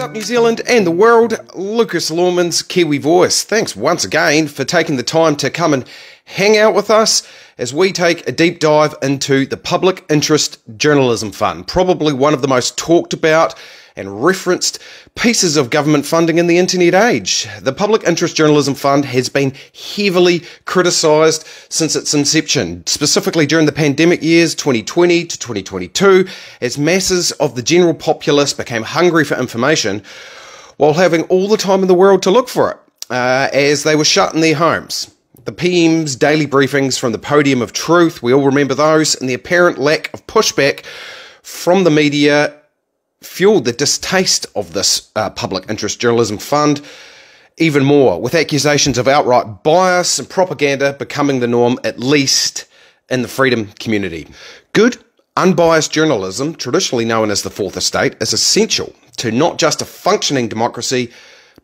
up, New Zealand and the world? Lucas Lawman's Kiwi Voice. Thanks once again for taking the time to come and hang out with us as we take a deep dive into the Public Interest Journalism Fund, probably one of the most talked about and referenced pieces of government funding in the internet age. The Public Interest Journalism Fund has been heavily criticised since its inception, specifically during the pandemic years 2020 to 2022, as masses of the general populace became hungry for information while having all the time in the world to look for it, uh, as they were shut in their homes. The PM's daily briefings from the podium of truth, we all remember those, and the apparent lack of pushback from the media fueled the distaste of this uh, public interest journalism fund even more, with accusations of outright bias and propaganda becoming the norm, at least in the freedom community. Good, unbiased journalism, traditionally known as the fourth estate, is essential to not just a functioning democracy,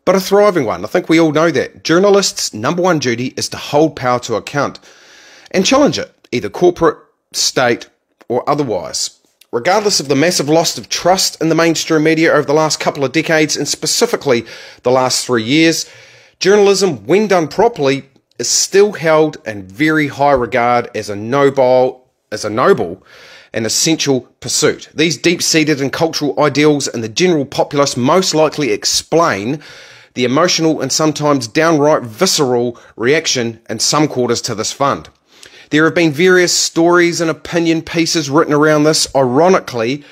but a thriving one. I think we all know that. Journalists' number one duty is to hold power to account and challenge it, either corporate, state, or otherwise regardless of the massive loss of trust in the mainstream media over the last couple of decades and specifically the last three years, journalism, when done properly, is still held in very high regard as a noble, as a noble and essential pursuit. These deep-seated and cultural ideals in the general populace most likely explain the emotional and sometimes downright visceral reaction in some quarters to this fund. There have been various stories and opinion pieces written around this, ironically,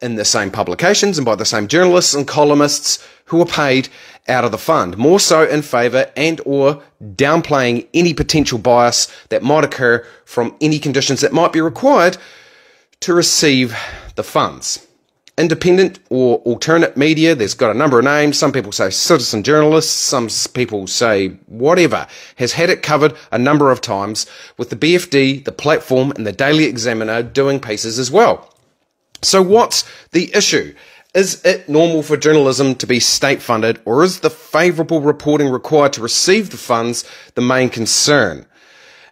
in the same publications and by the same journalists and columnists who are paid out of the fund, more so in favour and or downplaying any potential bias that might occur from any conditions that might be required to receive the funds independent or alternate media. There's got a number of names. Some people say citizen journalists. Some people say whatever. Has had it covered a number of times with the BFD, the platform, and the Daily Examiner doing pieces as well. So what's the issue? Is it normal for journalism to be state funded or is the favourable reporting required to receive the funds the main concern?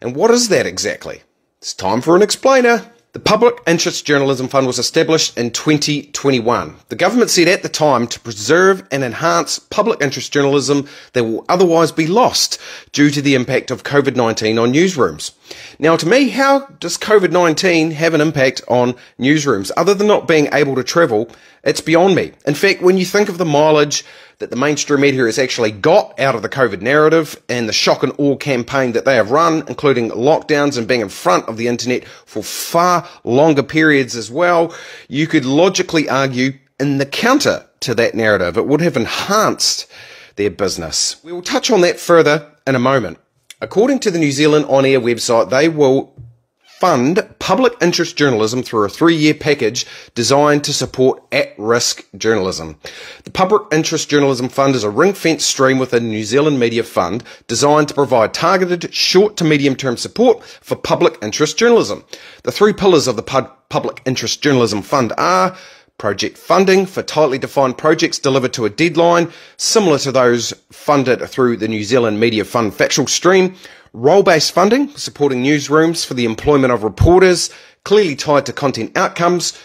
And what is that exactly? It's time for an explainer. The Public Interest Journalism Fund was established in 2021. The government said at the time to preserve and enhance public interest journalism that will otherwise be lost due to the impact of COVID-19 on newsrooms. Now, to me, how does COVID-19 have an impact on newsrooms? Other than not being able to travel, it's beyond me. In fact, when you think of the mileage that the mainstream media has actually got out of the COVID narrative and the shock and awe campaign that they have run, including lockdowns and being in front of the internet for far longer periods as well, you could logically argue in the counter to that narrative. It would have enhanced their business. We will touch on that further in a moment. According to the New Zealand On Air website, they will fund public interest journalism through a three year package designed to support at risk journalism. The Public Interest Journalism Fund is a ring fenced stream within the New Zealand Media Fund designed to provide targeted short to medium term support for public interest journalism. The three pillars of the Public Interest Journalism Fund are project funding for tightly defined projects delivered to a deadline, similar to those funded through the New Zealand Media Fund factual stream, Role based funding, supporting newsrooms for the employment of reporters, clearly tied to content outcomes.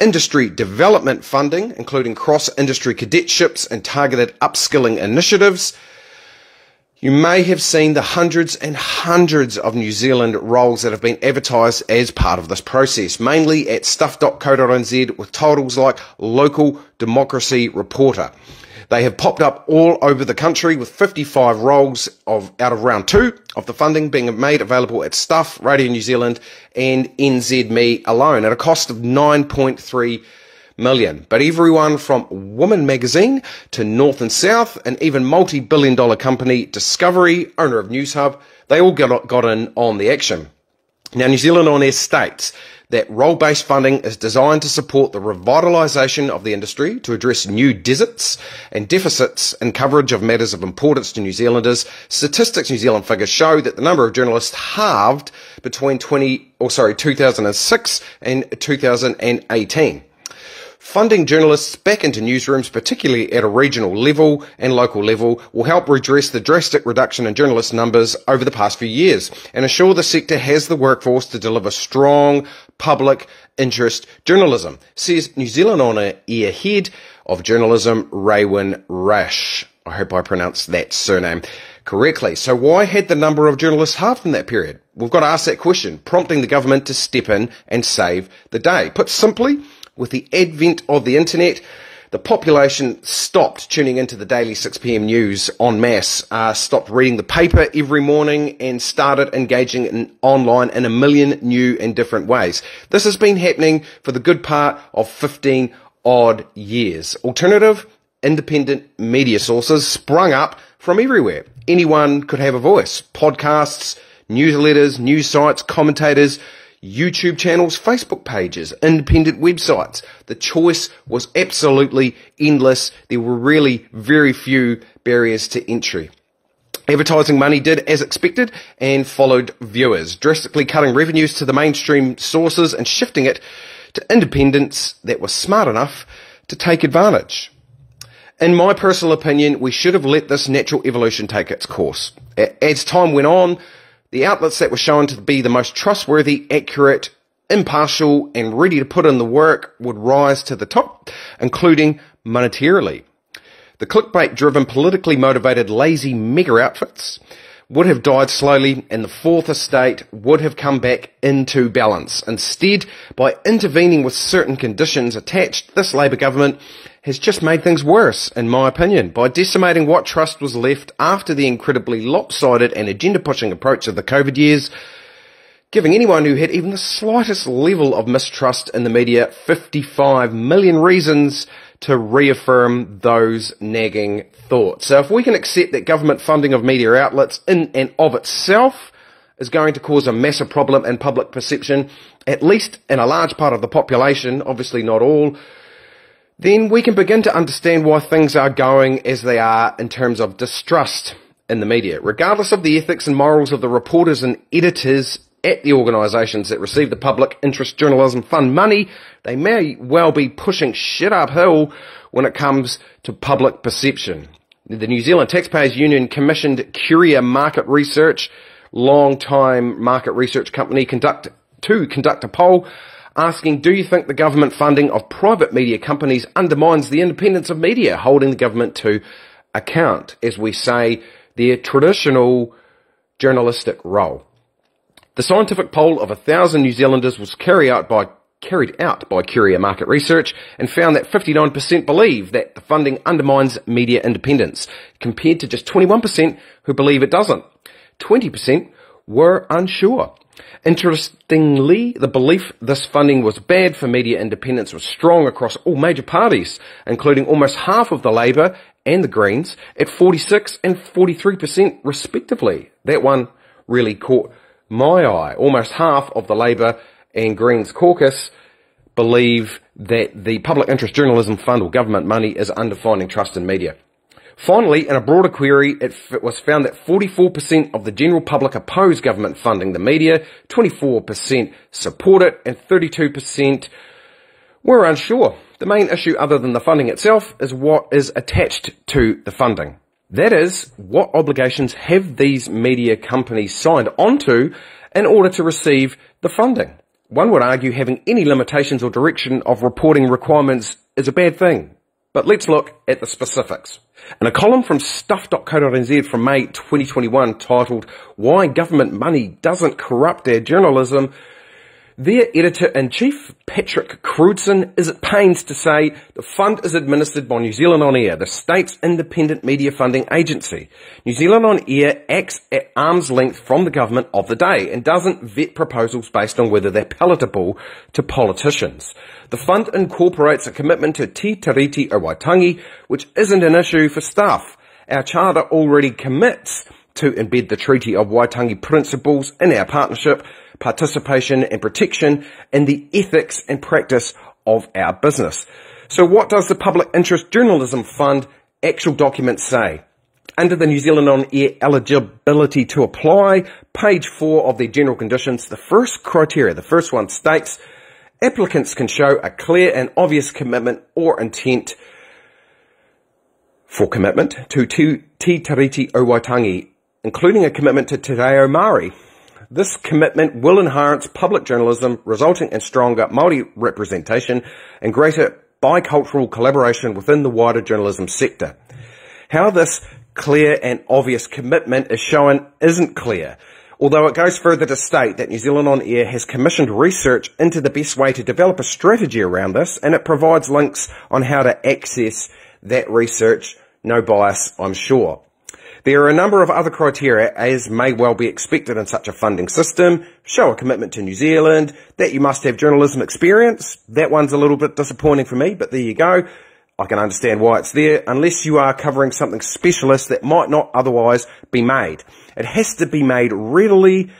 Industry development funding, including cross industry cadetships and targeted upskilling initiatives. You may have seen the hundreds and hundreds of New Zealand roles that have been advertised as part of this process, mainly at stuff.co.nz with titles like Local Democracy Reporter. They have popped up all over the country with 55 roles of out of round two of the funding being made available at Stuff, Radio New Zealand, and NZME alone at a cost of 9.3 million. But everyone from Woman Magazine to North and South and even multi-billion dollar company Discovery, owner of Newshub, they all got, got in on the action. Now, New Zealand On Air states that role-based funding is designed to support the revitalisation of the industry to address new deserts and deficits in coverage of matters of importance to New Zealanders. Statistics New Zealand figures show that the number of journalists halved between 20, or sorry, 2006 and 2018. Funding journalists back into newsrooms, particularly at a regional level and local level, will help redress the drastic reduction in journalist numbers over the past few years and ensure the sector has the workforce to deliver strong public interest journalism, says New Zealand on air head of journalism, Raewyn Rasch. I hope I pronounced that surname correctly. So why had the number of journalists halved in that period? We've got to ask that question, prompting the government to step in and save the day. Put simply, with the advent of the internet, the population stopped tuning into the daily 6pm news en masse, uh, stopped reading the paper every morning and started engaging in online in a million new and different ways. This has been happening for the good part of 15 odd years. Alternative, independent media sources sprung up from everywhere. Anyone could have a voice. Podcasts, newsletters, news sites, commentators, YouTube channels, Facebook pages, independent websites. The choice was absolutely endless. There were really very few barriers to entry. Advertising money did as expected and followed viewers, drastically cutting revenues to the mainstream sources and shifting it to independents that were smart enough to take advantage. In my personal opinion, we should have let this natural evolution take its course. As time went on, the outlets that were shown to be the most trustworthy, accurate, impartial, and ready to put in the work would rise to the top, including monetarily. The clickbait driven, politically motivated, lazy mega outfits would have died slowly and the fourth estate would have come back into balance. Instead, by intervening with certain conditions attached, this Labour government has just made things worse, in my opinion, by decimating what trust was left after the incredibly lopsided and agenda pushing approach of the COVID years, giving anyone who had even the slightest level of mistrust in the media 55 million reasons to reaffirm those nagging thoughts. So if we can accept that government funding of media outlets in and of itself is going to cause a massive problem in public perception, at least in a large part of the population, obviously not all, then we can begin to understand why things are going as they are in terms of distrust in the media. Regardless of the ethics and morals of the reporters and editors at the organisations that receive the public interest journalism fund money, they may well be pushing shit uphill when it comes to public perception. The New Zealand Taxpayers Union commissioned Curia Market Research, long-time market research company, conduct, to conduct a poll asking, do you think the government funding of private media companies undermines the independence of media, holding the government to account, as we say, their traditional journalistic role? The scientific poll of a thousand New Zealanders was carried out by carried out by Curia Market Research and found that 59% believe that the funding undermines media independence, compared to just 21% who believe it doesn't. 20% were unsure. Interestingly, the belief this funding was bad for media independence was strong across all major parties, including almost half of the Labour and the Greens at 46 and 43% respectively. That one really caught my eye. Almost half of the Labour and Greens caucus believe that the Public Interest Journalism Fund or government money is underfunding trust in media. Finally, in a broader query, it was found that 44% of the general public oppose government funding the media, 24% support it, and 32% were unsure. The main issue other than the funding itself is what is attached to the funding. That is, what obligations have these media companies signed onto in order to receive the funding? One would argue having any limitations or direction of reporting requirements is a bad thing. But let's look at the specifics. In a column from stuff.co.nz from May 2021 titled Why Government Money Doesn't Corrupt Our Journalism, their editor-in-chief, Patrick Crewdson, is at pains to say the fund is administered by New Zealand On Air, the state's independent media funding agency. New Zealand On Air acts at arm's length from the government of the day and doesn't vet proposals based on whether they're palatable to politicians. The fund incorporates a commitment to Te Tiriti o Waitangi, which isn't an issue for staff. Our charter already commits to embed the Treaty of Waitangi principles in our partnership participation and protection in the ethics and practice of our business. So what does the Public Interest Journalism Fund actual document say? Under the New Zealand on air eligibility to apply, page four of the general conditions, the first criteria, the first one states, applicants can show a clear and obvious commitment or intent for commitment to Te Tiriti o Waitangi, including a commitment to Te Reo Māori, This commitment will enhance public journalism, resulting in stronger Māori representation and greater bicultural collaboration within the wider journalism sector. How this clear and obvious commitment is shown isn't clear, although it goes further to state that New Zealand On Air has commissioned research into the best way to develop a strategy around this, and it provides links on how to access that research. No bias, I'm sure. There are a number of other criteria, as may well be expected in such a funding system. Show a commitment to New Zealand, that you must have journalism experience. That one's a little bit disappointing for me, but there you go. I can understand why it's there, unless you are covering something specialist that might not otherwise be made. It has to be made readily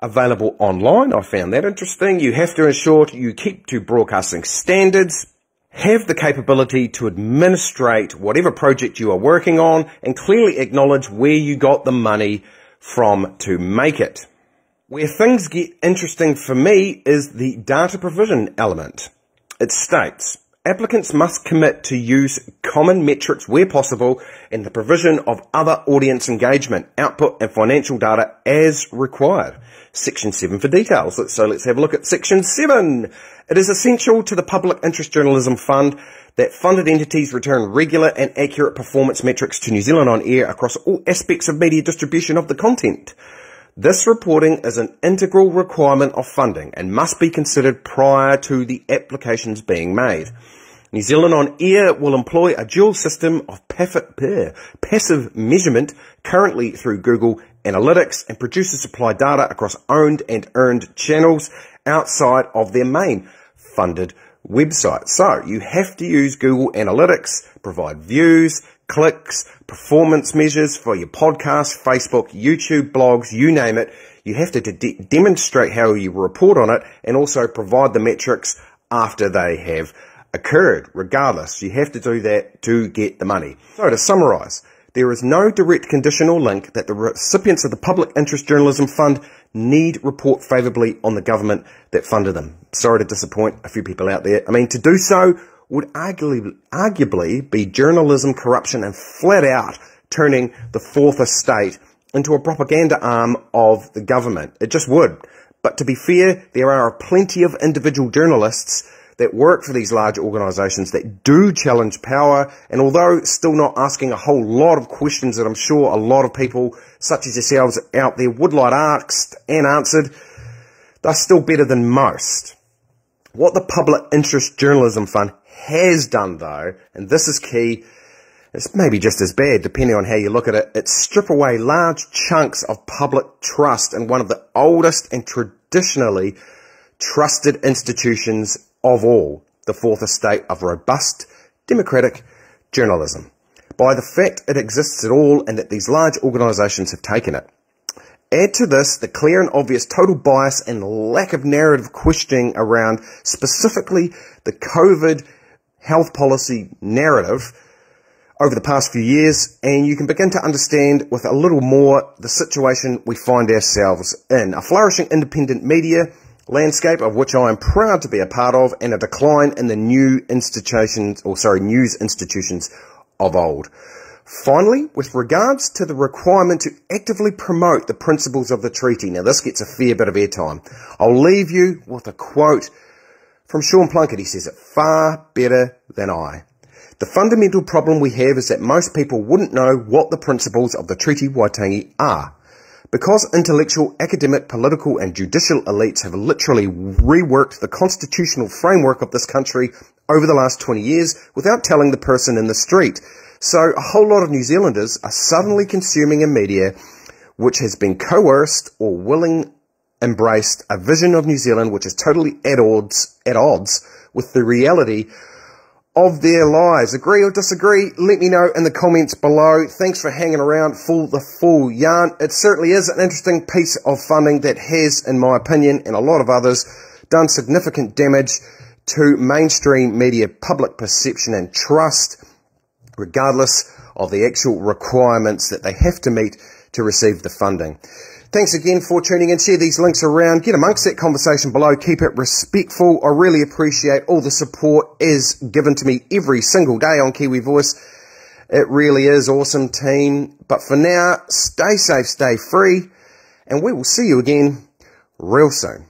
available online. I found that interesting. You have to ensure you keep to broadcasting standards, have the capability to administrate whatever project you are working on, and clearly acknowledge where you got the money from to make it. Where things get interesting for me is the data provision element. It states, Applicants must commit to use common metrics where possible in the provision of other audience engagement, output and financial data as required. Section 7 for details. So let's have a look at Section 7. It is essential to the Public Interest Journalism Fund that funded entities return regular and accurate performance metrics to New Zealand on air across all aspects of media distribution of the content. This reporting is an integral requirement of funding and must be considered prior to the applications being made. New Zealand on air will employ a dual system of passive measurement currently through Google Analytics and producers supply data across owned and earned channels outside of their main funded website. So you have to use Google Analytics, provide views, clicks, performance measures for your podcast, Facebook, YouTube, blogs, you name it. You have to de- demonstrate how you report on it and also provide the metrics after they have occurred, regardless. You have to do that to get the money. So to summarize, there is no direct conditional link that the recipients of the Public Interest Journalism Fund need report favourably on the government that funded them. Sorry to disappoint a few people out there. I mean, to do so would arguably, arguably be journalism corruption and flat out turning the fourth estate into a propaganda arm of the government. It just would. But to be fair, there are plenty of individual journalists that work for these large organisations that do challenge power, and although still not asking a whole lot of questions that I'm sure a lot of people, such as yourselves out there, would like asked and answered, they're still better than most. What the Public Interest Journalism Fund has done, though, and this is key, it's maybe just as bad depending on how you look at it, it strip away large chunks of public trust in one of the oldest and traditionally trusted institutions of all, the fourth estate of robust, democratic journalism, by the fact it exists at all and that these large organisations have taken it. Add to this the clear and obvious total bias and lack of narrative questioning around specifically the COVID health policy narrative over the past few years, and you can begin to understand with a little more the situation we find ourselves in. A flourishing independent media landscape of which I am proud to be a part of and a decline in the new institutions, or sorry, news institutions of old. Finally, with regards to the requirement to actively promote the principles of the treaty, now this gets a fair bit of airtime. I'll leave you with a quote from Sean Plunket. He says it far better than I. The fundamental problem we have is that most people wouldn't know what the principles of the Treaty Waitangi are. Because intellectual, academic, political, and judicial elites have literally reworked the constitutional framework of this country over the last 20 years without telling the person in the street. So a whole lot of New Zealanders are suddenly consuming a media which has been coerced or willing embraced a vision of New Zealand which is totally at odds, at odds with the reality of their lives. Agree or disagree? Let me know in the comments below. Thanks for hanging around for the full yarn. It certainly is an interesting piece of funding that has, in my opinion, and a lot of others, done significant damage to mainstream media public perception and trust, regardless of the actual requirements that they have to meet to receive the funding. Thanks again for tuning in. Share these links around. Get amongst that conversation below. Keep it respectful. I really appreciate all the support is given to me every single day on Kiwi Voice. It really is awesome, team. But for now, stay safe, stay free, and we will see you again real soon.